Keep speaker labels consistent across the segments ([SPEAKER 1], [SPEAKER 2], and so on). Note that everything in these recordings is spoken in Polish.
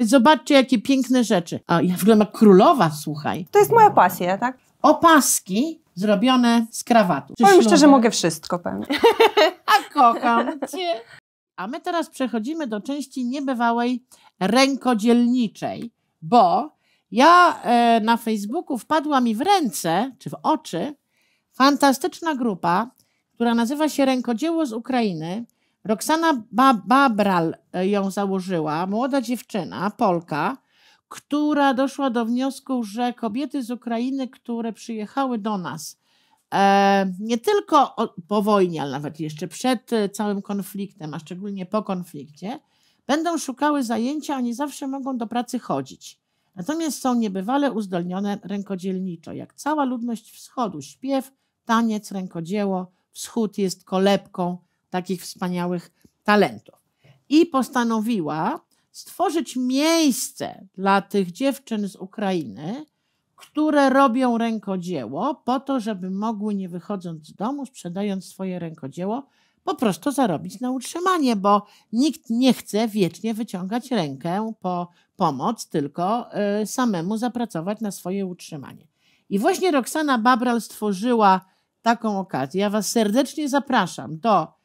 [SPEAKER 1] Zobaczcie, jakie piękne rzeczy. A ja wyglądam jak królowa, słuchaj.
[SPEAKER 2] To jest moja pasja, tak?
[SPEAKER 1] Opaski zrobione z krawatu.
[SPEAKER 2] Powiem szczerze, mogę wszystko pewnie.
[SPEAKER 1] A kocham cię. A my teraz przechodzimy do części niebywałej rękodzielniczej, bo ja e, na Facebooku wpadła mi w ręce, czy w oczy, fantastyczna grupa, która nazywa się Rękodzieło z Ukrainy. Roxana ba Babral e, ją założyła, młoda dziewczyna, Polka, która doszła do wniosku, że kobiety z Ukrainy, które przyjechały do nas, e, nie tylko po wojnie, ale nawet jeszcze przed e, całym konfliktem, a szczególnie po konflikcie, będą szukały zajęcia, a nie zawsze mogą do pracy chodzić. Natomiast są niebywale uzdolnione rękodzielniczo, jak cała ludność wschodu. Śpiew, taniec, rękodzieło. Wschód jest kolebką takich wspaniałych talentów. I postanowiła stworzyć miejsce dla tych dziewczyn z Ukrainy, które robią rękodzieło, po to, żeby mogły, nie wychodząc z domu, sprzedając swoje rękodzieło, po prostu zarobić na utrzymanie, bo nikt nie chce wiecznie wyciągać rękę po pomoc, tylko y, samemu zapracować na swoje utrzymanie. I właśnie Roxana Babral stworzyła taką okazję. Ja Was serdecznie zapraszam do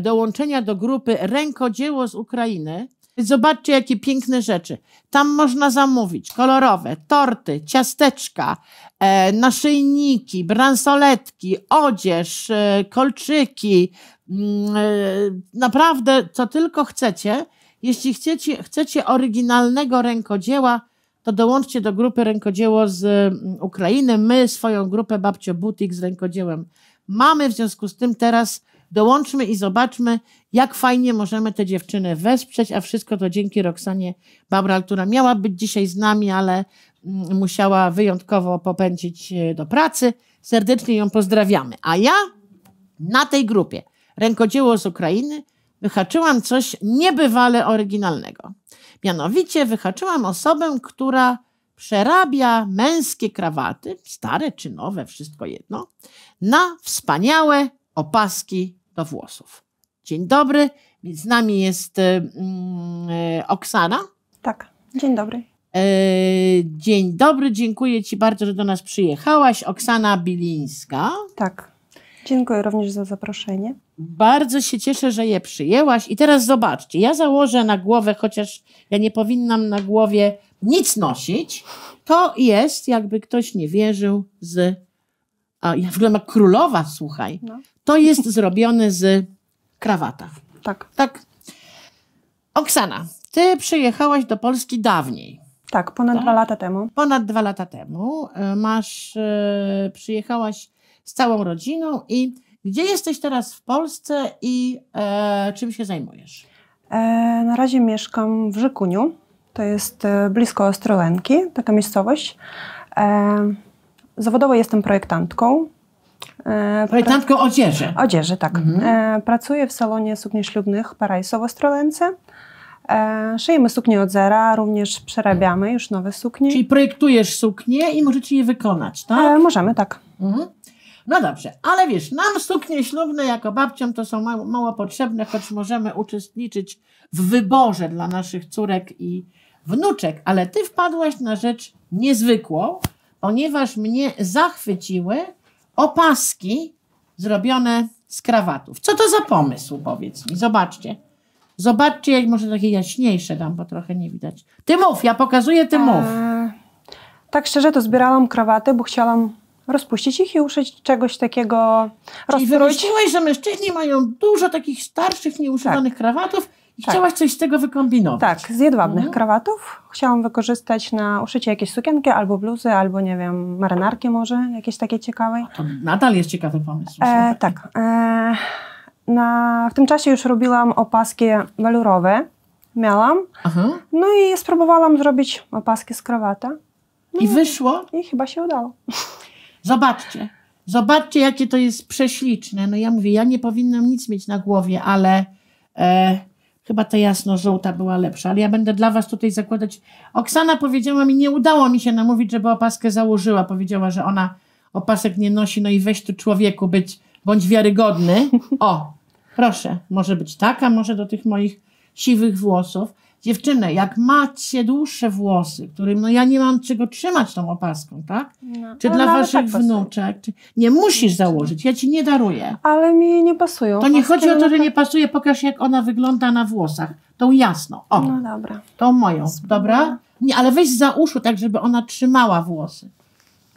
[SPEAKER 1] dołączenia do grupy Rękodzieło z Ukrainy. Zobaczcie, jakie piękne rzeczy. Tam można zamówić kolorowe torty, ciasteczka, e, naszyjniki, bransoletki, odzież, e, kolczyki. Mm, e, naprawdę, co tylko chcecie. Jeśli chcecie, chcecie oryginalnego rękodzieła, to dołączcie do grupy Rękodzieło z mm, Ukrainy. My swoją grupę Babcio Butik z rękodziełem mamy, w związku z tym teraz dołączmy i zobaczmy, jak fajnie możemy te dziewczyny wesprzeć, a wszystko to dzięki Roxanie Babral, która miała być dzisiaj z nami, ale mm, musiała wyjątkowo popędzić e, do pracy. Serdecznie ją pozdrawiamy. A ja na tej grupie Rękodzieło z Ukrainy wyhaczyłam coś niebywale oryginalnego. Mianowicie wyhaczyłam osobę, która przerabia męskie krawaty, stare czy nowe, wszystko jedno, na wspaniałe opaski do włosów. Dzień dobry, z nami jest e, mm, e, Oksana.
[SPEAKER 2] Tak. Dzień dobry.
[SPEAKER 1] E, Dzień dobry, dziękuję Ci bardzo, że do nas przyjechałaś. Oksana Bilińska.
[SPEAKER 2] Tak. Dziękuję również za zaproszenie.
[SPEAKER 1] Bardzo się cieszę, że je przyjęłaś. I teraz zobaczcie, ja założę na głowę, chociaż ja nie powinnam na głowie nic nosić. To jest, jakby ktoś nie wierzył, z. A ja wyglądam jak królowa, słuchaj.
[SPEAKER 2] No.
[SPEAKER 1] To jest zrobione z krawata.
[SPEAKER 2] Tak.
[SPEAKER 1] Tak. Oksana, ty przyjechałaś do Polski dawniej.
[SPEAKER 2] Tak, ponad
[SPEAKER 1] Tak?
[SPEAKER 2] dwa lata temu.
[SPEAKER 1] ponad dwa lata temu. E, Masz, e, przyjechałaś z całą rodziną i gdzie jesteś teraz w Polsce i e, czym się zajmujesz?
[SPEAKER 2] E, na razie mieszkam w Rzekuniu. To jest e, blisko Ostrołęki, taka miejscowość. Zawodowo jestem projektantką. E,
[SPEAKER 1] Projektantką odzieży.
[SPEAKER 2] Odzieży, tak.
[SPEAKER 1] Mhm.
[SPEAKER 2] E, pracuję w salonie sukni ślubnych Parajso w Ostrolęce. E, szyjemy suknie od zera, również przerabiamy już nowe suknie.
[SPEAKER 1] Czyli projektujesz suknie i możecie je wykonać, tak?
[SPEAKER 2] Możemy, tak.
[SPEAKER 1] Mhm. No dobrze, ale wiesz, nam suknie ślubne jako babciom to są mało, mało potrzebne, choć możemy uczestniczyć w wyborze dla naszych córek i wnuczek, ale ty wpadłaś na rzecz niezwykłą, ponieważ mnie zachwyciły opaski zrobione z krawatów. Co to za pomysł, powiedz mi? Zobaczcie. Zobaczcie, jak może takie jaśniejsze dam, bo trochę nie widać. Ty mów, ja pokazuję, ty mów.
[SPEAKER 2] E, tak szczerze to zbierałam krawaty, bo chciałam rozpuścić ich i uszyć czegoś takiego,
[SPEAKER 1] Czyli
[SPEAKER 2] rozstrój.
[SPEAKER 1] wymyśliłeś, że mężczyźni mają dużo takich starszych, nieużywanych krawatów i
[SPEAKER 2] Tak.
[SPEAKER 1] chciałaś coś z tego wykombinować.
[SPEAKER 2] Tak, z jedwabnych
[SPEAKER 1] Mhm.
[SPEAKER 2] krawatów. Chciałam wykorzystać na uszycie jakiejś sukienki albo bluzy, albo nie wiem, marynarki może, jakieś takie ciekawej.
[SPEAKER 1] To nadal jest ciekawy pomysł.
[SPEAKER 2] E, tak. E, na, w tym czasie już robiłam opaski welurowe. Miałam.
[SPEAKER 1] Aha.
[SPEAKER 2] No i spróbowałam zrobić opaski z krawata.
[SPEAKER 1] I wyszło.
[SPEAKER 2] I chyba się udało.
[SPEAKER 1] Zobaczcie. Zobaczcie, jakie to jest prześliczne. No ja mówię, ja nie powinnam nic mieć na głowie, ale e, chyba ta jasno-żółta była lepsza. Ale ja będę dla was tutaj zakładać. Oksana powiedziała mi, nie udało mi się namówić, żeby opaskę założyła. Powiedziała, że ona opasek nie nosi, no i weź tu człowieku być, bądź wiarygodny. O, proszę, może być taka, może do tych moich siwych włosów. W Dziewczyny, jak macie dłuższe włosy, którym no ja nie mam czego trzymać tą opaską, tak?
[SPEAKER 2] No.
[SPEAKER 1] Czy
[SPEAKER 2] Ale
[SPEAKER 1] dla waszych
[SPEAKER 2] tak
[SPEAKER 1] wnuczek? Czy... Nie musisz założyć, ja ci nie daruję.
[SPEAKER 2] Ale mi nie pasują.
[SPEAKER 1] To nie chodzi o to, że nie pasuje, pokaż jak ona wygląda na włosach. Tą jasno. O,
[SPEAKER 2] No dobra.
[SPEAKER 1] tą moją, dobra? Nie, ale weź za uszu, tak żeby ona trzymała włosy.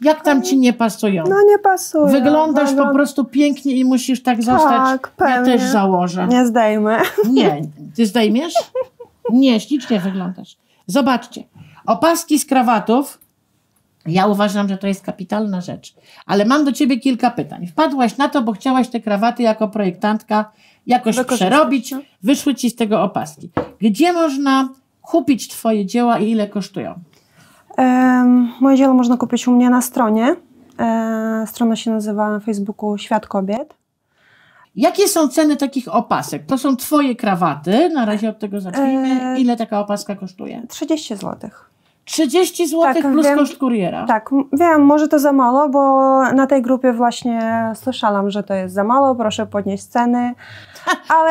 [SPEAKER 1] Jak tam ci nie pasują?
[SPEAKER 2] No nie pasuje.
[SPEAKER 1] Wyglądasz po
[SPEAKER 2] Wygląd-
[SPEAKER 1] prostu pięknie i musisz tak zostać.
[SPEAKER 2] Tak,
[SPEAKER 1] ja
[SPEAKER 2] pewnie.
[SPEAKER 1] też założę.
[SPEAKER 2] Nie zdejmę.
[SPEAKER 1] Nie, ty zdejmiesz? Nie, ślicznie wyglądasz. Zobaczcie, opaski z krawatów. Ja uważam, że to jest kapitalna rzecz. Ale mam do ciebie kilka pytań. Wpadłaś na to, bo chciałaś te krawaty jako projektantka jakoś
[SPEAKER 2] Wykorzystać,
[SPEAKER 1] przerobić.
[SPEAKER 2] no.
[SPEAKER 1] Wyszły ci z tego opaski. Gdzie można kupić twoje dzieła i ile kosztują?
[SPEAKER 2] Em, moje dzieło można kupić u mnie na stronie. E, strona się nazywa na Facebooku Świat Kobiet.
[SPEAKER 1] Jakie są ceny takich opasek? To są twoje krawaty. Na razie od tego zacznijmy.
[SPEAKER 2] Eee,
[SPEAKER 1] Ile taka opaska kosztuje?
[SPEAKER 2] 30 zł.
[SPEAKER 1] 30 zł
[SPEAKER 2] Tak,
[SPEAKER 1] plus
[SPEAKER 2] wiem.
[SPEAKER 1] koszt kuriera.
[SPEAKER 2] Tak, wiem, może to za mało, bo na tej grupie właśnie słyszałam, że to jest za mało, proszę podnieść ceny, ale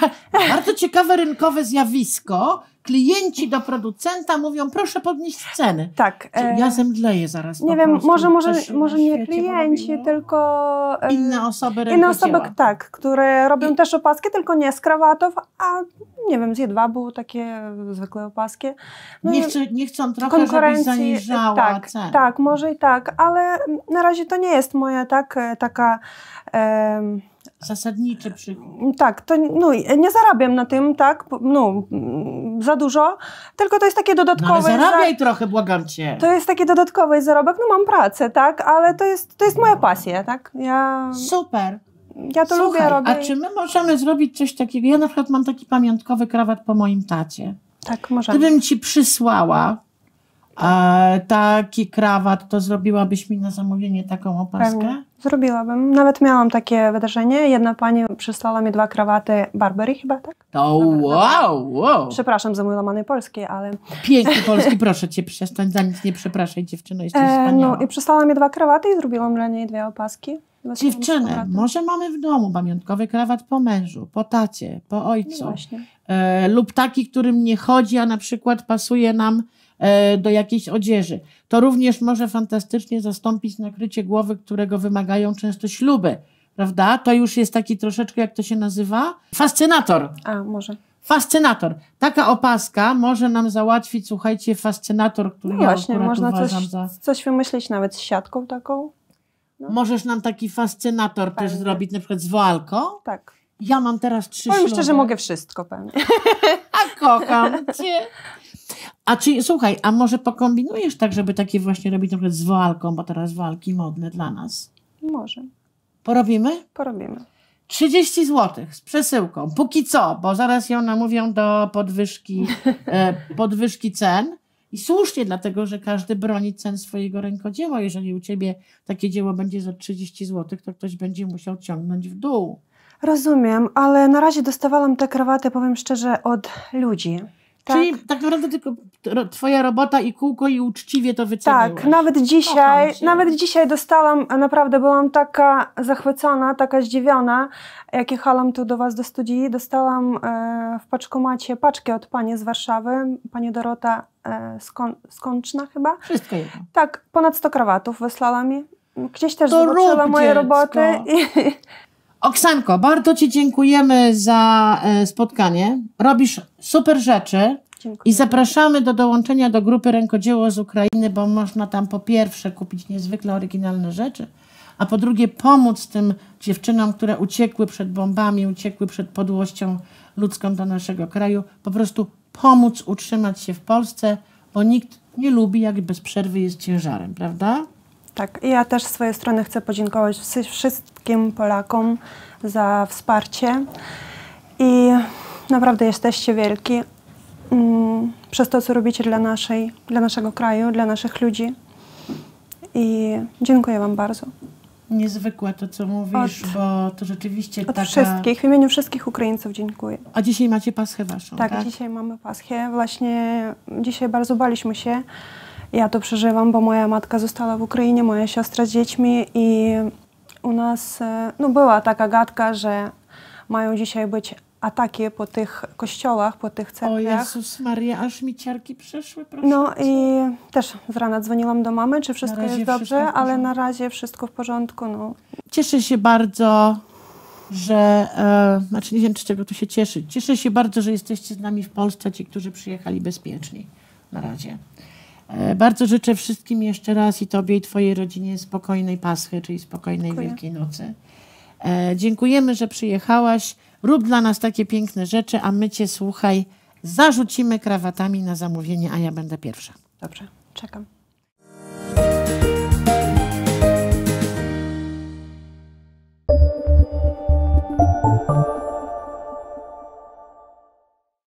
[SPEAKER 1] Bardzo ciekawe rynkowe zjawisko. Klienci do producenta mówią, proszę podnieść ceny.
[SPEAKER 2] tak. e,
[SPEAKER 1] Ja zemdleję zaraz.
[SPEAKER 2] nie wiem,
[SPEAKER 1] prostu.
[SPEAKER 2] może, może,
[SPEAKER 1] Coś
[SPEAKER 2] może nie klienci, tylko e,
[SPEAKER 1] Inne osoby
[SPEAKER 2] inne osoby, tak, które robią
[SPEAKER 1] I-
[SPEAKER 2] też opaski, tylko nie z krawatów, a nie wiem, z jedwabu takie zwykłe opaski. No
[SPEAKER 1] Nie, chcę, nie chcą trochę, żebyś
[SPEAKER 2] konkurencji.
[SPEAKER 1] zaniżała
[SPEAKER 2] tak,
[SPEAKER 1] cen.
[SPEAKER 2] tak, może i tak, ale na razie to nie jest moja tak, e, taka. em,
[SPEAKER 1] Zasadniczy przychód.
[SPEAKER 2] tak, to no, nie zarabiam na tym, tak, no, za dużo, tylko to jest takie
[SPEAKER 1] No ale
[SPEAKER 2] dodatkowe.
[SPEAKER 1] zarabiaj trochę, błagam cię.
[SPEAKER 2] to jest taki dodatkowy zarobek, no mam pracę, tak, ale to jest, to jest moja pasja, tak. Ja,
[SPEAKER 1] Super.
[SPEAKER 2] ja to
[SPEAKER 1] Słuchaj,
[SPEAKER 2] lubię, robię.
[SPEAKER 1] a czy my możemy zrobić coś takiego? Ja na przykład mam taki pamiątkowy krawat po moim tacie.
[SPEAKER 2] Tak, możemy.
[SPEAKER 1] Gdybym ci przysłała e, taki krawat, to zrobiłabyś mi na zamówienie taką opaskę?
[SPEAKER 2] Pewnie. Zrobiłabym. Nawet miałam takie wydarzenie. Jedna pani przysłała mi dwa krawaty Burberry chyba, tak?
[SPEAKER 1] To wow, wow.
[SPEAKER 2] Przepraszam za mój łamany polski, ale...
[SPEAKER 1] Piękny polski, proszę cię, przestań, za nic nie przepraszaj, dziewczyno, jesteś
[SPEAKER 2] E,
[SPEAKER 1] wspaniała.
[SPEAKER 2] no i przysłała mi dwa krawaty i zrobiłam dla niej dwie opaski.
[SPEAKER 1] Dziewczyny, może mamy w domu pamiątkowy krawat po mężu, po tacie, po
[SPEAKER 2] No
[SPEAKER 1] ojcu.
[SPEAKER 2] właśnie.
[SPEAKER 1] E, lub taki, którym nie chodzi, a na przykład pasuje nam do jakiejś odzieży. To również może fantastycznie zastąpić nakrycie głowy, którego wymagają często śluby. Prawda? To już jest taki troszeczkę, jak to się nazywa? Fascynator.
[SPEAKER 2] A, może.
[SPEAKER 1] Fascynator. Taka opaska może nam załatwić, słuchajcie, fascynator, który
[SPEAKER 2] No
[SPEAKER 1] ja
[SPEAKER 2] właśnie, można coś,
[SPEAKER 1] za...
[SPEAKER 2] coś wymyślić nawet z siatką taką. no.
[SPEAKER 1] Możesz nam taki fascynator też
[SPEAKER 2] Pewnie.
[SPEAKER 1] zrobić, na przykład z woalką.
[SPEAKER 2] Tak.
[SPEAKER 1] Ja mam teraz trzy
[SPEAKER 2] Powiem
[SPEAKER 1] śluby.
[SPEAKER 2] szczerze, mogę wszystko pewnie.
[SPEAKER 1] A kocham cię. A czy, słuchaj, a może pokombinujesz tak, żeby takie właśnie robić na przykład z woalką, bo teraz woalki modne dla nas.
[SPEAKER 2] Może.
[SPEAKER 1] Porobimy?
[SPEAKER 2] Porobimy.
[SPEAKER 1] 30 zł z przesyłką. Póki co, bo zaraz ją namówią do podwyżki, e, podwyżki cen. I słusznie, dlatego że każdy broni cen swojego rękodzieła. Jeżeli u ciebie takie dzieło będzie za 30 zł, to ktoś będzie musiał ciągnąć w dół.
[SPEAKER 2] Rozumiem, ale na razie dostawałam te krawaty, powiem szczerze, od ludzi. Tak,
[SPEAKER 1] Czyli tak naprawdę tylko twoja robota i kółko i uczciwie to wyceniłaś.
[SPEAKER 2] tak nawet dzisiaj, nawet dzisiaj dostałam, naprawdę byłam taka zachwycona, taka zdziwiona, jak jechałam tu do Was do studii, dostałam e, w paczkomacie paczkę od Pani z Warszawy, Pani Dorota e, Skon, Skączna chyba.
[SPEAKER 1] Wszystko jedno.
[SPEAKER 2] Tak, ponad 100 krawatów wysłała mi. Gdzieś też
[SPEAKER 1] To
[SPEAKER 2] zobaczyła moje
[SPEAKER 1] dziecko.
[SPEAKER 2] roboty. I,
[SPEAKER 1] Oksanko, bardzo Ci dziękujemy za e, spotkanie. Robisz super rzeczy
[SPEAKER 2] Dziękuję.
[SPEAKER 1] i zapraszamy do dołączenia do grupy Rękodzieło z Ukrainy, bo można tam po pierwsze kupić niezwykle oryginalne rzeczy, a po drugie pomóc tym dziewczynom, które uciekły przed bombami, uciekły przed podłością ludzką do naszego kraju, po prostu pomóc utrzymać się w Polsce, bo nikt nie lubi, jak bez przerwy jest ciężarem, prawda?
[SPEAKER 2] Tak, ja też z swojej strony chcę podziękować wszy- wszystkim Polakom za wsparcie i naprawdę jesteście wielki mm, przez to, co robicie dla, naszej, dla naszego kraju, dla naszych ludzi i dziękuję Wam bardzo.
[SPEAKER 1] Niezwykłe to, co mówisz,
[SPEAKER 2] Od-
[SPEAKER 1] bo to rzeczywiście
[SPEAKER 2] Od
[SPEAKER 1] taka...
[SPEAKER 2] wszystkich, w imieniu wszystkich Ukraińców dziękuję.
[SPEAKER 1] A dzisiaj macie paschę waszą,
[SPEAKER 2] Tak,
[SPEAKER 1] tak?
[SPEAKER 2] dzisiaj mamy Paschę. Właśnie dzisiaj bardzo baliśmy się. Ja to przeżywam, bo moja matka została w Ukrainie, moja siostra z dziećmi i u nas e, no, była taka gadka, że mają dzisiaj być ataki po tych kościołach, po tych
[SPEAKER 1] O
[SPEAKER 2] cerkwiach.
[SPEAKER 1] Jezus Maria, aż mi ciarki przeszły, proszę.
[SPEAKER 2] No i też z rana dzwoniłam do mamy, czy wszystko jest dobrze, ale na razie wszystko w porządku. No.
[SPEAKER 1] Cieszę się bardzo, że, e, znaczy nie wiem, czy czego tu się cieszyć. Cieszę się bardzo, że jesteście z nami w Polsce, ci, którzy przyjechali bezpieczni na razie. E, bardzo życzę wszystkim jeszcze raz i Tobie i Twojej rodzinie spokojnej Paschy, czyli spokojnej
[SPEAKER 2] Dziękuję.
[SPEAKER 1] Wielkiej Nocy. E, dziękujemy, że przyjechałaś. Rób dla nas takie piękne rzeczy, a my Cię, słuchaj, zarzucimy krawatami na zamówienie, a ja będę pierwsza.
[SPEAKER 2] Dobrze, czekam.